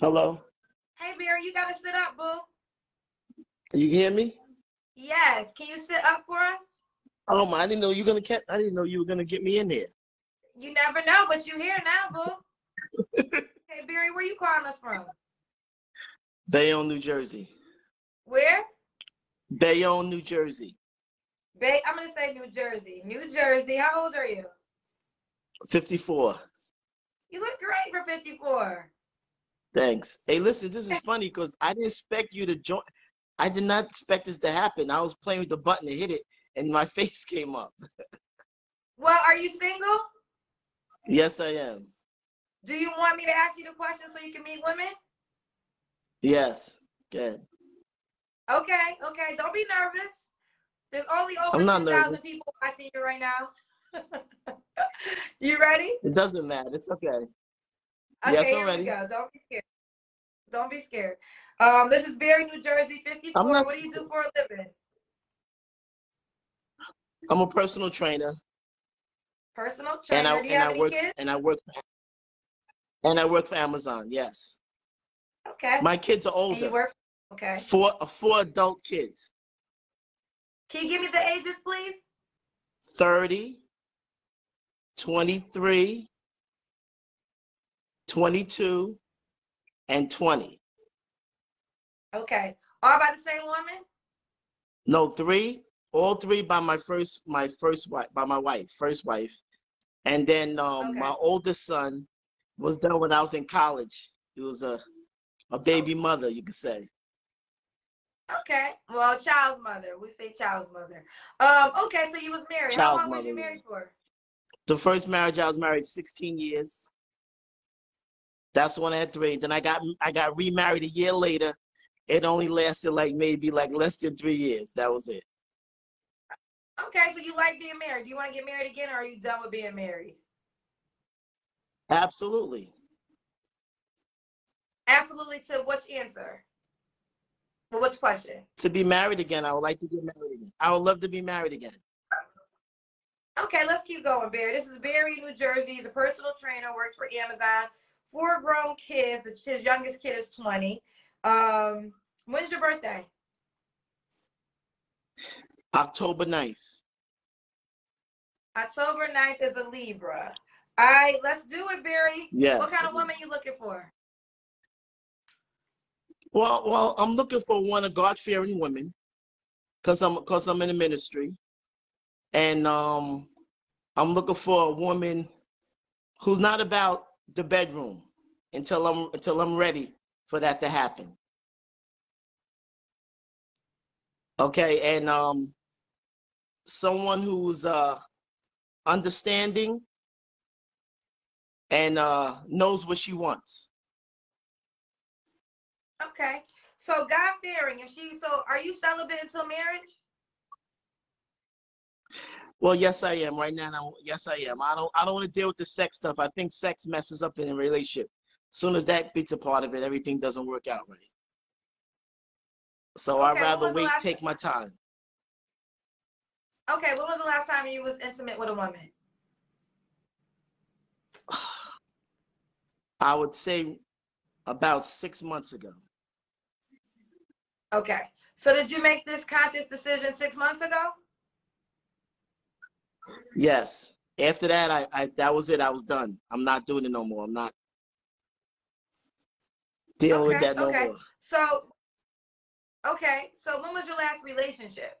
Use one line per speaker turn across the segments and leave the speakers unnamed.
Hello?
Hey, Barry, you gotta sit up, boo.
You hear me?
Yes. Can you sit up for us?
Oh my, I didn't know you were gonna get I didn't know you were gonna get me in there.
You never know, but you here now, boo. hey, Barry, where you calling us from?
Bayonne, New Jersey.
Where?
Bayonne, New Jersey.
Bay. I'm gonna say New Jersey. New Jersey. How old are you?
54.
You look great for 54.
Thanks. Hey, listen, this is funny because I didn't expect you to join. I did not expect this to happen. I was playing with the button to hit it, and my face came up.
Well, are you single?
Yes, I am.
Do you want me to ask you the question so you can meet women?
Yes. Good.
Okay, okay. Don't be nervous. There's only over
I'm
2,000 people watching you right now. you ready?
It doesn't matter. It's okay.
Okay,
Yes,
here
I'm
we go. Don't be scared. Don't be scared. Um, this is Barry, New Jersey, 54.
I'm
What do you do for a living?
I'm a personal trainer,
Personal trainer.
and I and I work
kids?
and I work and I work for Amazon. Yes.
Okay.
My kids are older.
work? Okay.
Four four adult kids.
Can you give me the ages, please?
30, 23, 22, and 20.
Okay. All by the same woman?
No, three, all three by my first my first wife, by my wife, first wife. And then um
Okay.
my oldest son was done when I was in college. He was a a baby mother, you could say.
Okay. Well, child's mother. We say child's mother. Um, okay, so you was married. How
Child's
long was you
mother,
married for?
The first marriage I was married 16 years. That's when I had three. Then I got I got remarried a year later. It only lasted like maybe like less than three years. That was it.
Okay, so you like being married. Do you want to get married again or are you done with being married?
Absolutely.
Absolutely to which answer? For which question?
To be married again, I would like to get married again. I would love to be married again.
Okay, let's keep going, Barry. This is Barry, New Jersey. He's a personal trainer, works for Amazon. Four grown kids. His youngest kid is 20. Um, when's your birthday?
October 9th.
October 9th is a Libra. All right, let's do it, Barry.
Yes.
What kind of woman you looking for?
Well, well, I'm looking for one of God-fearing women, cause I'm cause I'm in the ministry, and um, I'm looking for a woman who's not about the bedroom until I'm until I'm ready for that to happen. Okay, and um, someone who's uh understanding and uh knows what she wants.
Okay. So God fearing, if she so are you celibate until marriage?
Well, yes, I am right now. Yes, I am. I don't. I don't want to deal with the sex stuff. I think sex messes up in a relationship. As soon as that beats a part of it, everything doesn't work out right. So I'd rather wait, take my time.
Okay, when was the last time you was intimate with a woman?
I would say about six months ago.
Okay. So did you make this conscious decision six months ago?
Yes. After that, I, I that was it. I was done. I'm not doing it no more. I'm not dealing with that no
okay.
more.
So okay, so when was your last relationship?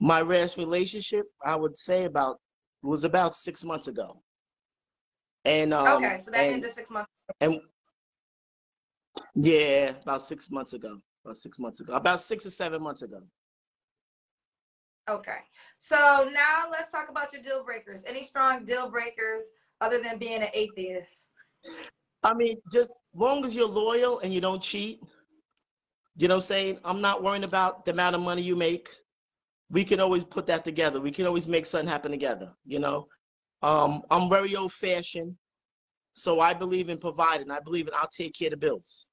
My last relationship, I would say about was about six months ago. And um,
okay, so that
and,
ended six months.
and yeah, about six months ago. About six months ago. About six or seven months ago.
Okay. So now let's talk about your deal breakers. Any strong deal breakers other than being an atheist?
I mean, just long as you're loyal and you don't cheat, you know what I'm saying? I'm not worrying about the amount of money you make. We can always put that together. We can always make something happen together, you know? Um, I'm very old fashioned. So I believe in providing. I believe in I'll take care of the bills.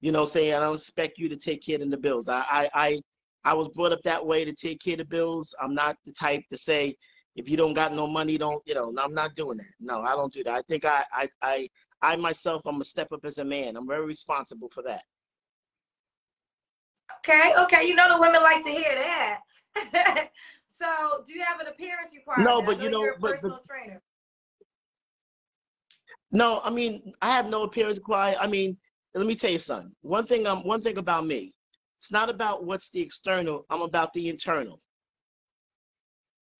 You know, saying I don't expect you to take care of the bills. I, I I I was brought up that way to take care of the bills. I'm not the type to say if you don't got no money, don't you know? I'm not doing that. No, I don't do that. I think I I I I myself, I'm gonna step up as a man. I'm very responsible for that.
Okay, okay. You know the women like to hear that. so, do you have an appearance requirement?
No, but you know,
you're a
but-
personal trainer.
No, I mean, I have no appearance requirement. I mean, let me tell you something. One thing, um, one thing about me, it's not about what's the external. I'm about the internal.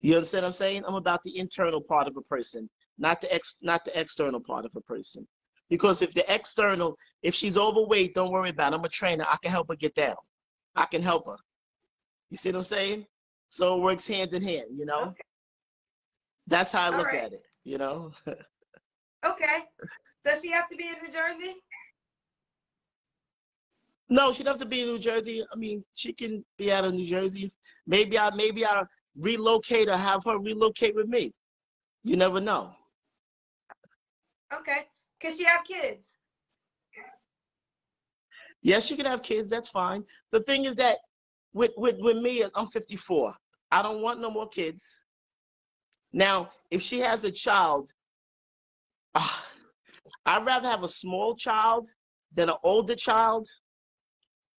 You understand what I'm saying? I'm about the internal part of a person, not the ex, not the external part of a person. Because if the external, if she's overweight, don't worry about it. I'm a trainer. I can help her get down. I can help her. You see what I'm saying? So it works hand in hand, you know?
Okay.
That's how I
All
look
right.
at it, you know?
Okay. Does she have to be in New Jersey?
No, she'd have to be in New Jersey. I mean, she can be out of New Jersey. Maybe I maybe I relocate or have her relocate with me. You never know.
Okay. Can she have kids?
Yes, she can have kids. That's fine. The thing is that with with with me, I'm 54. I don't want no more kids. Now, if she has a child, ah, I'd rather have a small child than an older child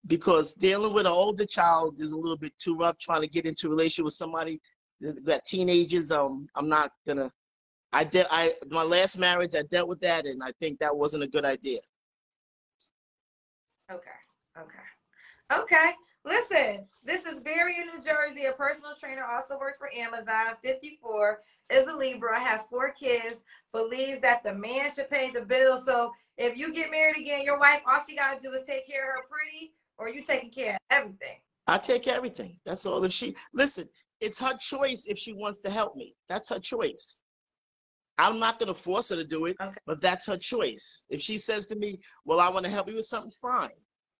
because dealing with an older child is a little bit too rough. Trying to get into a relationship with somebody that teenagers, um, I'm not gonna. I did. I my last marriage, I dealt with that, and I think that wasn't a good idea.
Okay. Okay. Okay. Listen, this is Barry in New Jersey, a personal trainer, also works for Amazon, 54, is a Libra, has four kids, believes that the man should pay the bill. So if you get married again, your wife, all she got to do is take care of her pretty, or you taking care of everything.
I take everything. That's all. If she listen, it's her choice if she wants to help me. That's her choice. I'm not gonna force her to do it,
Okay.
but that's her choice. If she says to me, "Well, I want to help you with something," fine.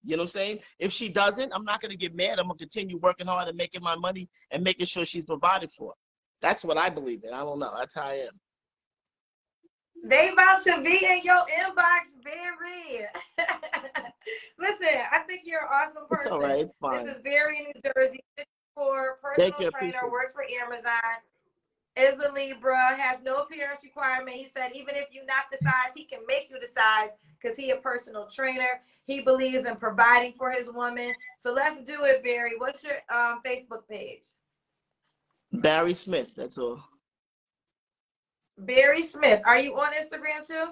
You know what I'm saying? If she doesn't, I'm not gonna get mad. I'm gonna continue working hard and making my money and making sure she's provided for. That's what I believe in. I don't know. That's how I am.
They about to be in your inbox, Barry. Listen, I think you're an awesome person.
It's all right. It's fine.
This is Barry in New Jersey, 54,
Thank
personal
you,
trainer, works for Amazon, is a Libra, has no appearance requirement. He said even if you're not the size, he can make you the size because he a personal trainer. He believes in providing for his woman. So let's do it, Barry. What's your um, Facebook page?
Barry Smith. That's all.
Barry Smith. Are you on Instagram too?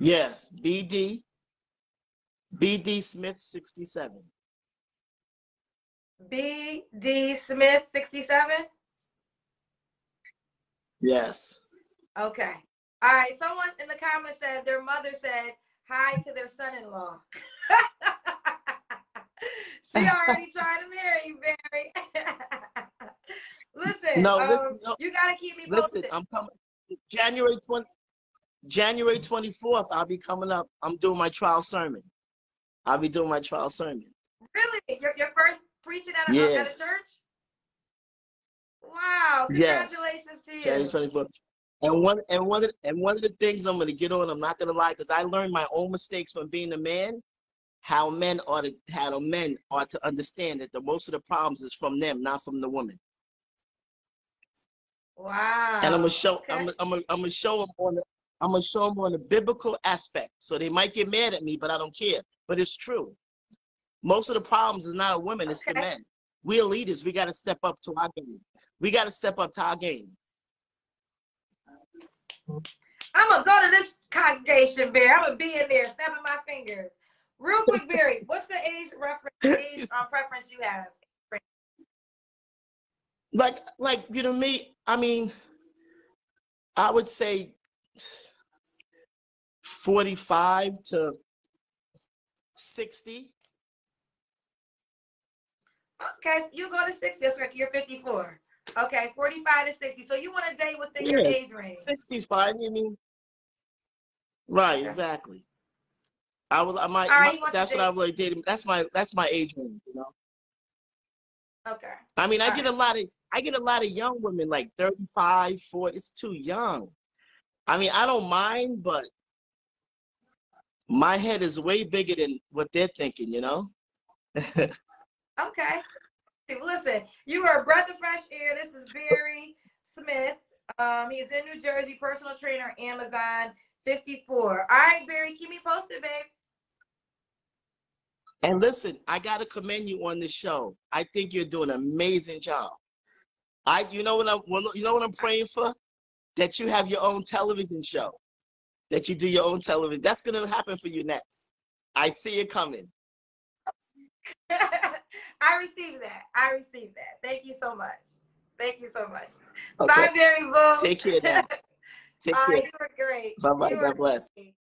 Yes. BD. BD Smith 67.
BD Smith 67?
Yes.
Okay. All right. Someone in the comments said their mother said hi to their son-in-law. she already tried to marry you, Barry. listen,
No,
um,
listen, no.
you gotta keep me posted. Listen.
I'm coming. January 20, January 24th, I'll be coming up. I'm doing my trial sermon. I'll be doing my trial sermon.
really? Your, your first preaching at a,
Yeah.
at a church? Wow!
Yes.
Congratulations to you.
January 24th. And one and one of, and one of the things I'm gonna get on, I'm not gonna lie, because I learned my own mistakes from being a man, how men are to how men are to understand that the most of the problems is from them, not from the woman.
Wow.
and I'm gonna show
okay.
I'm gonna, I'm gonna, I'm gonna show them on the I'm gonna show them on the biblical aspect. So they might get mad at me, but I don't care. But it's true. Most of the problems is not a woman, it's the men. We're leaders. We got to step up to our game. We got to step up to our game.
I'm gonna go to this congregation, Barry. I'm gonna be in there, snapping my fingers. Real quick, Barry, what's the age reference, age um, preference you have?
Like like you know me. I mean, I would say 45 to 60.
Okay, you go to 60. That's right. You're 54. Okay, 45 to 60. So you want to date within your age range.
65. You mean? Right.
Okay.
Exactly. I would. I might.
Right,
my-
he wants to
that's what I
date-
would like dating. That's my. That's my age range. You know.
Okay.
I mean, I
All
get a lot of. I get a lot of young women like 35, 40. It's too young. I mean, I don't mind, but my head is way bigger than what they're thinking. You know.
Okay. Listen, you are a breath of fresh air. This is Barry Smith, Um, he's in New Jersey, personal trainer, Amazon, 54. All right, Barry, keep me posted, babe.
And listen, I gotta commend you on this show. I think you're doing an amazing job. I, you know what I'm, you know what I'm praying for? That you have your own television show. That you do your own television. That's gonna happen for you next. I see it coming.
I received that. I received that. Thank you so much. Thank you so much.
Okay.
Bye, Barry Boo.
Take care now. Take
All
care.
you were great.
Bye bye. God bless.
great.